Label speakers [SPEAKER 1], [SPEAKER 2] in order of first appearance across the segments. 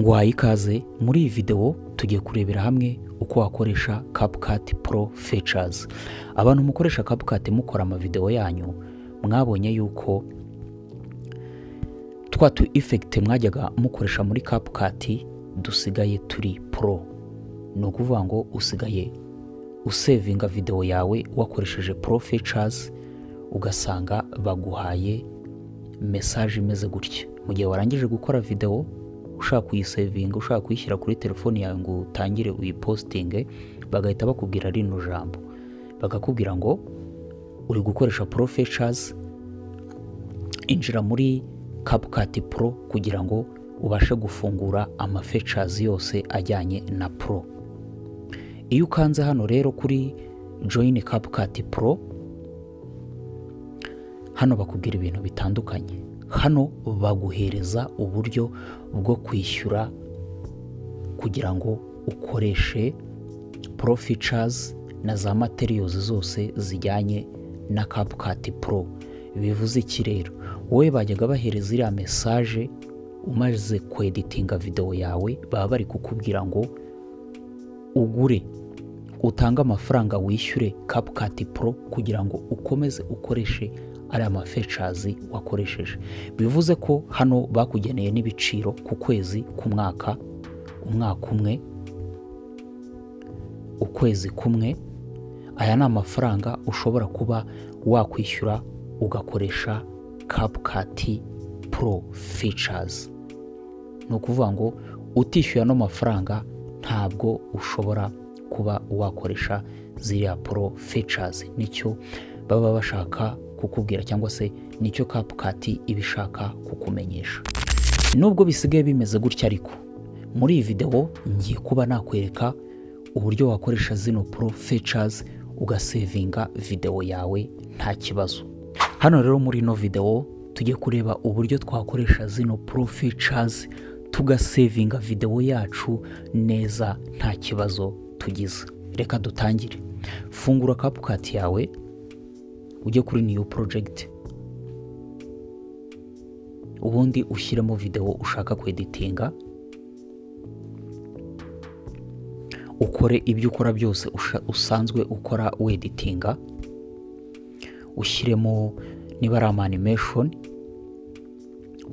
[SPEAKER 1] nguhaye ikaze muri iyi videwo tugiye kurebera hamwe uko wakoresha CapCut Pro Features. Abantu mukoresha CapCut mukora amavidewo yanyu mwabonye yuko twa tu effect mwajyaga mukoresha muri CapCut dusigaye turi Pro. Ni ukuvuga ngo usigaye usevinga videwo yawe wakoresheje Pro Features ugasanga baguhaye mesaje imeze gutya. Mu gihe warangije gukora videwo ushaka kuyisevinga ushaka kuyishyira kuri telefoni yawe ngo utangire uyipositinge bagahita bakubwira rino jambo. Bakakubwira ngo uri gukoresha Pro Features injira muri CapCut Pro kugira ngo ubashe gufungura ama features yose ajyanye na Pro. Iyo ukanze hano rero kuri join CapCut Pro hano bakubwira ibintu bitandukanye. Hano baguhereza uburyo bwo kwishyura kugira ngo ukoreshe Features na za materials zose zijyanye na CapCut Pro. Bivuze iki rero? Wowe bajyaga bahereza iriya mesaje umaze kweditinga videwo yawe baba bari kukubwira ngo ugure utange amafaranga wishyure CapCut Pro kugira ngo ukomeze ukoreshe ariya ma features wakoresheje. Bivuze ko hano bakugeneye n'ibiciro ku kwezi ku mwaka umwaka umwe ukwezi kumwe. Aya ni amafaranga ushobora kuba wakwishyura ugakoresha CapCut Pro Features. Ni ukuvuga ngo utishyuye ano mafaranga ntabwo ushobora kuba wakoresha ziriya Pro Features. Nicyo baba bashaka kukubwira cyangwa se ni cyo CapCut iba ishaka kukumenyesha. Nubwo bisigaye bimeze gutya ariko muri iyi videwo ngiye kuba nakwereka uburyo wakoresha zino Pro Features ugasevinga videwo yawe nta kibazo. Hano rero muri ino videwo tugiye kureba uburyo twakoresha zino Pro Features tugasevinga videwo yacu neza nta kibazo tugize. Reka dutangire. Fungura CapCut yawe. Ujye kuri new project. Ubundi ushyiremo videwo ushaka kweditinga ukore ibyo ukora byose usanzwe ukora weditinga ushyiremo niba ari amanimation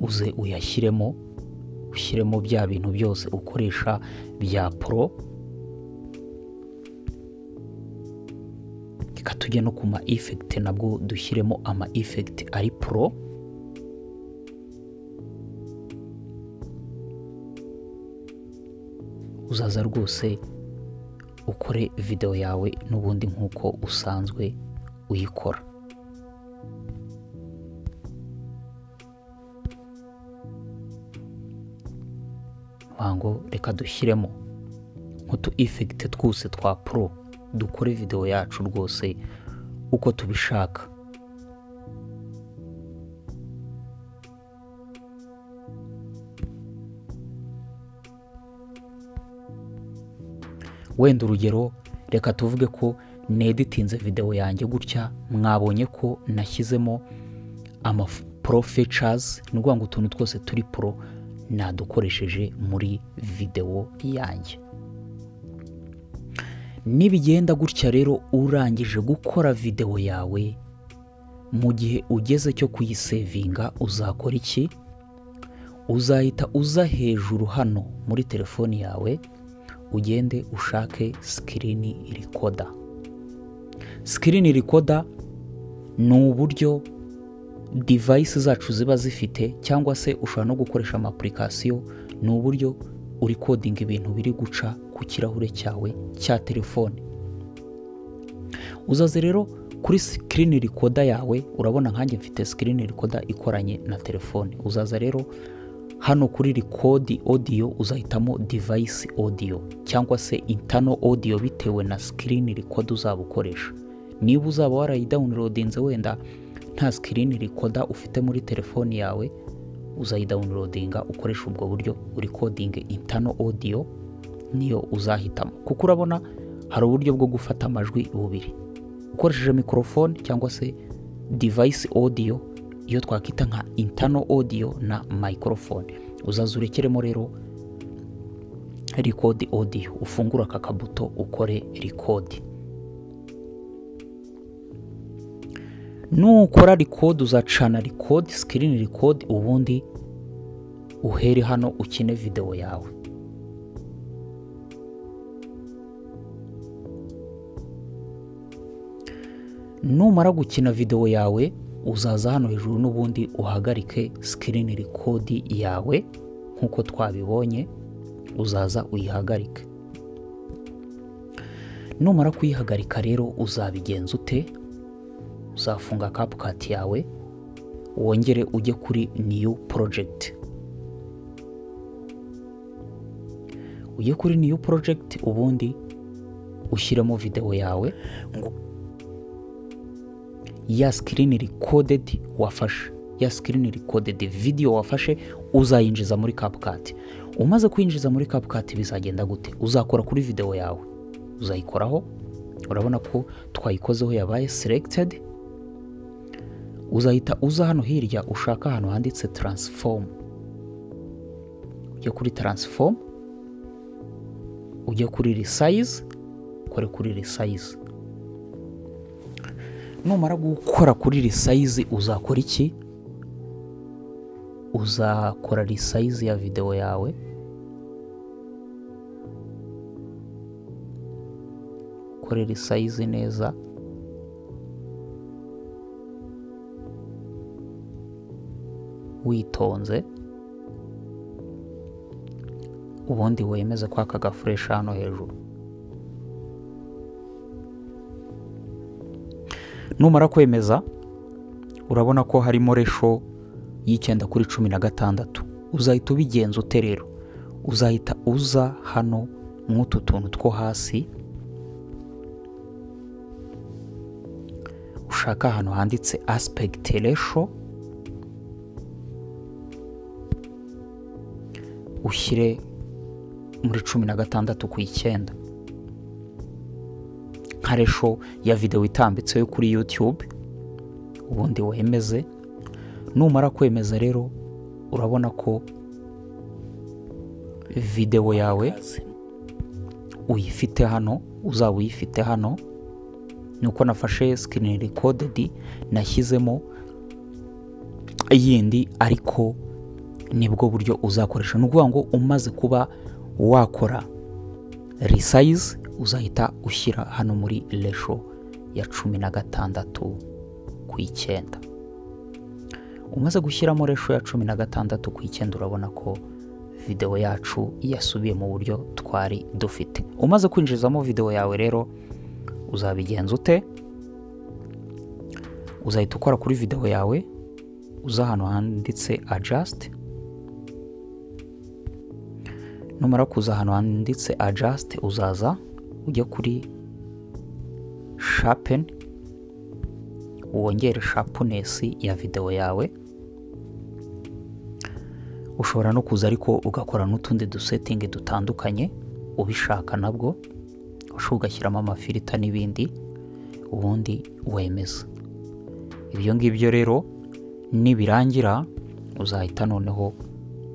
[SPEAKER 1] uze uyashyiremo. Ushyiremo bya bintu byose ukoresha bya pro. Reka tujye no ku ma effect nabwo dushyiremo ama effect ari pro. Uzaza rwose ukore videwo yawe n'ubundi nk'uko usanzwe uyikora. Ngo reka dushyiremo nk'utu effect twose twa pro. Dukore videwo yacu rwose uko tubishaka. Wenda urugero reka tuvuge ko neditinze videwo yanjye gutya mwabonye ko nashyizemo ama pro features ni ukuvuga ngo utuntu twose turi pro nadukoresheje muri videwo yanjye. Nibigenda gutya rero urangije gukora videwo yawe mu gihe ugeze cyo kuyisevinga uzakora iki? Uzahita uza hejuru hano muri telefoni yawe ugende ushake sikirini rikoda sikirini rikoda ni uburyo divayisi zacu ziba zifite cyangwa se ushobora no gukoresha amapurikasiyo ni uburyo uri kodinga ibintu biri guca ku kirahure cyawe cya telefone. Uzaze rero kuri sikirini rikoda yawe urabona nkanjye mfite sikirini rikoda ikoranye na telefone. Uzaza rero hano kuri rikodi odiyo uzahitamo divayisi odiyo cyangwa se intano odiyo bitewe na sikirini rikoda uzaba ukoresha niba uzaba warayidawunirodinze wenda nta sikirini rikoda ufite muri telefoni yawe uzayidawunirodinga ukoresha ubwo buryo uri kodinge intano odiyo niyo uzahitamo. Kuko urabona hari uburyo bwo gufata amajwi bubiri. Ukoresheje mikorofone cyangwa se divayisi odiyo iyo twakwita nka intano odiyo na mayikorofone uzaza urekeremo rero record audio. Ufungura aka kabuto ukore record. Nukora record uzacana record screen record ubundi uhere hano ukine video yawe. Numara gukina video yawe uzaza hano hejuru n'ubundi uhagarike screen record yawe. Nk'uko twabibonye uzaza uyihagarike. Numara kuyihagarika rero uzabigenza ute? Uzafunga CapCut yawe wongere ujye kuri new project. Ujye kuri new project ubundi ushyiremo video yawe. Ngo ya screen recorded wafashe. Ya screen recorded video wafashe uzayinjiza muri CapCut. Umaze kwinjiza muri CapCut bizagenda gute? Uzakora kuri video yawe. Uzayikoraho? Urabona ko twayikozeho yabaye selected? Uzahita uza hano hirya ushaka ahantu handitse transform. Ujye kuri transform. Ujye kuri resize. Ukore kuri resize. Numara gukora kuri resize uzakora iki? Uzakora resize ya video yawe? Ukore resize neza? Witonze? Ubundi wemeze ko aka gafuresha hano hejuru. Numara kwemeza urabona ko harimo resho y'icyenda kuri cumi na gatandatu. Uzahita ubigenza ute rero? Uzahita uza hano mw'utu tuntu two hasi? Ushaka ahantu handitse aspect ratio ushyire muri cumi na gatandatu ku icyenda. Nka resho ya videwo itambitse yo kuri YouTube. Ubundi wemeze. Numara kwemeza rero urabona ko videwo yawe uyifite hano uzaba uyifite hano. Ni uko nafashe screen recorded nashyizemo yindi ariko ni bwo buryo uzakoresha. Ni ukuvuga ngo umaze kuba wakora resize uzahita ushyira hano muri resho ya cumi na gatandatu ku icyenda. Umaze gushyiramo resho ya cumi na gatandatu ku icyenda urabona ko videwo yacu yasubiye mu buryo twari dufite. Umaze kwinjizamo videwo yawe rero uzabigenza ute? Uzahita ukora kuri videwo yawe uza ahantu handitse adjust. Numara kuza ahantu handitse adjust uzaza ujya kuri sharpen wongere sharpness ya videwo yawe. Ushobora no kuza ariko ugakora n'utundi dusetingi dutandukanye ubishaka nabwo ushobora ugashyiramo amafilita n'ibindi ubundi wemeza. Ibyo ngibyo rero nibirangira uzahita noneho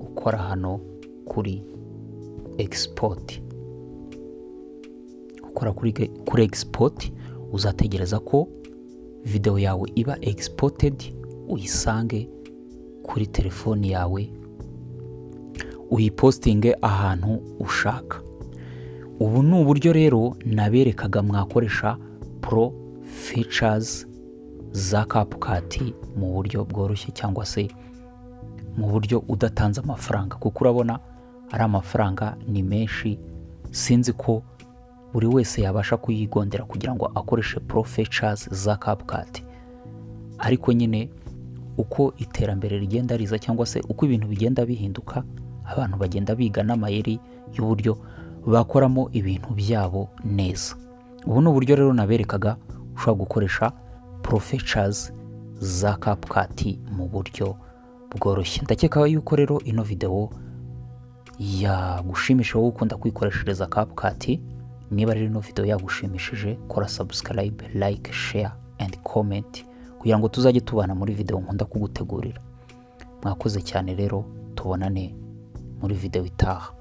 [SPEAKER 1] ukora hano kuri export. Ukora kuri, export uzategereza ko videwo yawe iba exported uyisange kuri telefoni yawe uyipostinge ahantu ushaka. Ubu ni uburyo rero naberekaga mwakoresha pro features za CapCut mu buryo bworoshye cyangwa se mu buryo udatanze amafaranga kuko urabona ari amafaranga ni menshi. Sinzi ko buri wese yabasha kuyigondera kugira ngo akoreshe pro za CapCut. Ariko nyine uko iterambere rigenda riza cyangwa se uko ibintu bigenda bihinduka abantu bagenda biga n'amayeri y'uburyo bakoramo ibintu byabo neza. Ubu ni uburyo rero naberekaga ushobora gukoresha pro za CapCut mu buryo bworoshye. Ndakeka yuko rero ino videwo yagushimishije wowe ukunda kwikoreshereza CapCut. Niba rero ino videwo yagushimishije kora subscribe like share and comment kugira ngo tuzajye tubana muri videwo nkunda kugutegurira. Mwakoze cyane rero tubonane muri videwo itaha.